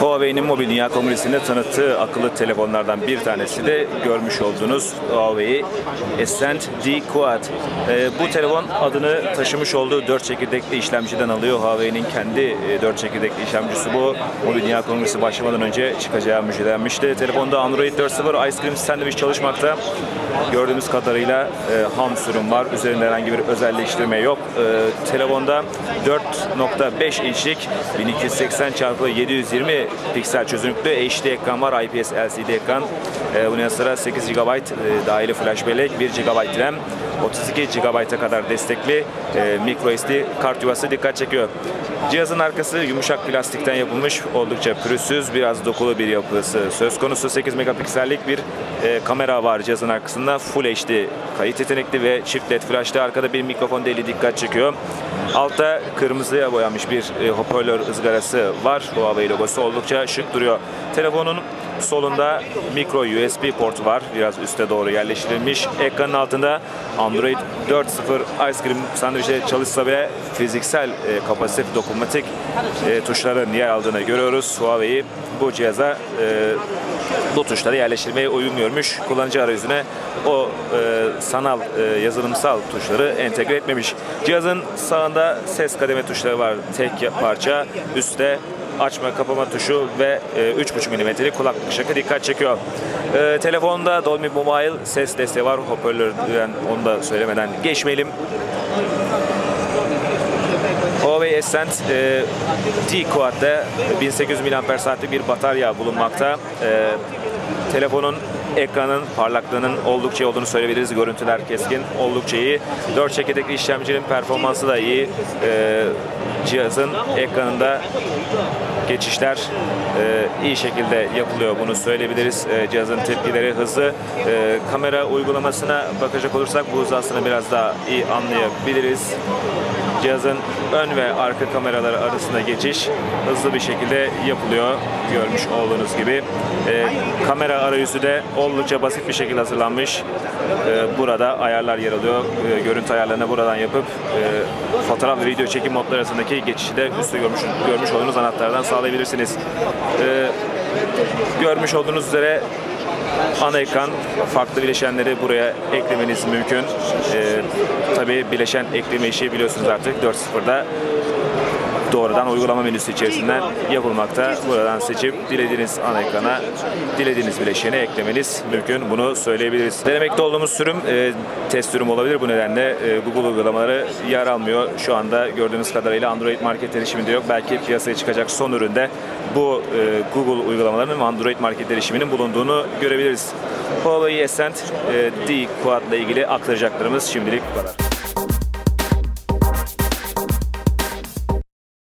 Huawei'nin Mobil Dünya Kongresi'nde tanıttığı akıllı telefonlardan bir tanesi de görmüş olduğunuz Huawei Ascend D Quad. Ee, bu telefon adını taşımış olduğu 4 çekirdekli işlemciden alıyor. Huawei'nin kendi e, 4 çekirdekli işlemcisi bu. Mobil Dünya Kongresi başlamadan önce çıkacağı müjdelenmişti. Telefonda Android 4.0 Ice Cream Sandwich çalışmakta. Gördüğümüz kadarıyla e, ham sürüm var. Üzerinde herhangi bir özelleştirme yok. E, telefonda 4.5 inçlik 1280 x 720 piksel çözünürlüklü HD ekran var. IPS LCD ekran. E, bunun yanı sıra 8 GB e, dahili flash bellek, 1 GB RAM, 32 GB'a kadar destekli e, micro SD kart yuvası dikkat çekiyor. Cihazın arkası yumuşak plastikten yapılmış, oldukça pürüzsüz, biraz dokulu bir yapısı söz konusu. 8 megapiksellik bir e, kamera var cihazın arkasında. Full HD kayıt yetenekli ve çift led flashlı. Arkada bir mikrofon deli dikkat çekiyor. Altta kırmızıya boyanmış bir e, hoparlör ızgarası var. Huawei logosu oldukça şık duruyor. Telefonun solunda micro USB portu var. Biraz üste doğru yerleştirilmiş. Ekranın altında Android 4.0 Ice Cream sandviçe çalışsa bile fiziksel e, kapasitif dokunmatik e, tuşların yer aldığını görüyoruz. Huawei bu cihaza e, bu tuşları yerleştirmeye uygun görmüş. Kullanıcı arayüzüne o e, sanal e, yazılımsal tuşları entegre etmemiş. Cihazın sağında ses kademe tuşları var. Tek parça. Üstte açma kapama tuşu ve e, 3.5 mm'lik kulaklık şakı dikkat çekiyor. E, telefonda Dolby Mobile ses desteği var. Hoparlörden onu da söylemeden geçmeyelim. Huawei Ascend e, T-Quad'da 1800 mAh'lik bir batarya bulunmakta. E, telefonun ekranın parlaklığının oldukça iyi olduğunu söyleyebiliriz. Görüntüler keskin, oldukça iyi. 4 çekirdekli işlemcinin performansı da iyi. E, cihazın ekranında geçişler e, iyi şekilde yapılıyor bunu söyleyebiliriz. E, cihazın tepkileri hızlı. E, kamera uygulamasına bakacak olursak bu hızı aslında biraz daha iyi anlayabiliriz. Cihazın ön ve arka kameraları arasında geçiş hızlı bir şekilde yapılıyor. Görmüş olduğunuz gibi. E, kamera arayüzü de oldukça basit bir şekilde hazırlanmış. E, burada ayarlar yer alıyor. E, görüntü ayarlarını buradan yapıp e, fotoğraf ve video çekim modları arasındaki geçişi de üstte görmüş, görmüş olduğunuz anahtardan sağlayabilirsiniz. E, görmüş olduğunuz üzere ana ekran farklı bileşenleri buraya eklemeniz mümkün. Ee, tabii bileşen ekleme işi biliyorsunuz artık 4.0'da doğrudan uygulama menüsü içerisinden yapılmakta. Buradan seçip dilediğiniz ana ekrana dilediğiniz bileşeni eklemeniz mümkün. Bunu söyleyebiliriz. Denemekte olduğumuz sürüm e, test sürüm olabilir. Bu nedenle e, Google uygulamaları yer almıyor. Şu anda gördüğünüz kadarıyla Android market erişiminde yok. Belki piyasaya çıkacak son üründe bu e, Google uygulamalarının Android market erişiminin bulunduğunu görebiliriz. Huawei Ascend e, D Quad ile ilgili aktaracaklarımız şimdilik bu kadar.